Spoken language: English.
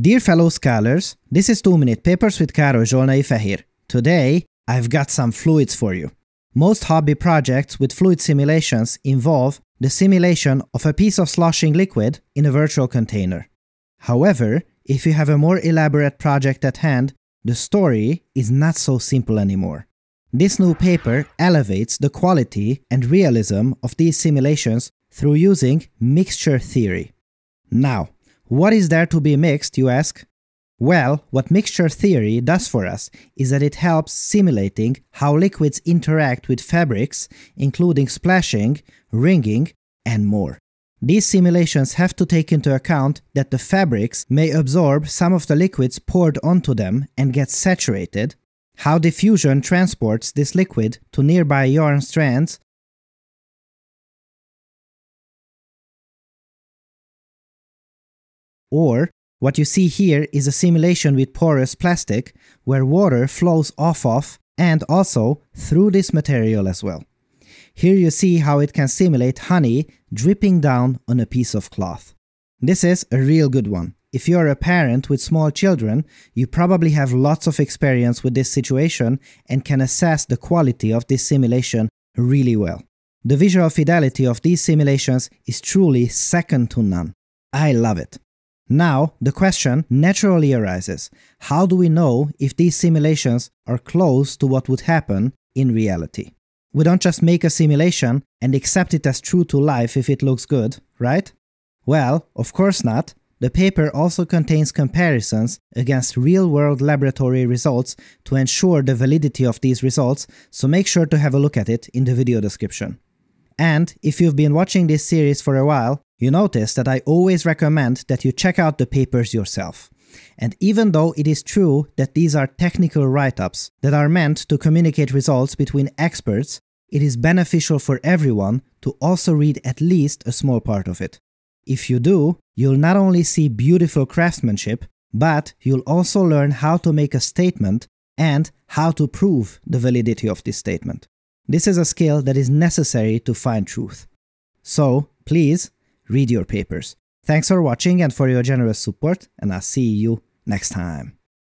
Dear fellow scholars, this is 2 Minute Papers with Károly Zsolnai Fehér. Today, I've got some fluids for you. Most hobby projects with fluid simulations involve the simulation of a piece of sloshing liquid in a virtual container. However, if you have a more elaborate project at hand, the story is not so simple anymore. This new paper elevates the quality and realism of these simulations through using mixture theory. Now, what is there to be mixed, you ask? Well, what mixture theory does for us is that it helps simulating how liquids interact with fabrics, including splashing, wringing, and more. These simulations have to take into account that the fabrics may absorb some of the liquids poured onto them and get saturated, how diffusion transports this liquid to nearby yarn strands, or what you see here is a simulation with porous plastic, where water flows off of and also through this material as well. Here you see how it can simulate honey dripping down on a piece of cloth. This is a real good one. If you're a parent with small children, you probably have lots of experience with this situation and can assess the quality of this simulation really well. The visual fidelity of these simulations is truly second to none. I love it. Now, the question naturally arises, how do we know if these simulations are close to what would happen in reality? We don't just make a simulation and accept it as true to life if it looks good, right? Well, of course not. The paper also contains comparisons against real-world laboratory results to ensure the validity of these results, so make sure to have a look at it in the video description. And if you've been watching this series for a while, you notice that I always recommend that you check out the papers yourself. And even though it is true that these are technical write-ups that are meant to communicate results between experts, it is beneficial for everyone to also read at least a small part of it. If you do, you'll not only see beautiful craftsmanship, but you'll also learn how to make a statement and how to prove the validity of this statement. This is a skill that is necessary to find truth. So, please, read your papers. Thanks for watching and for your generous support, and I'll see you next time.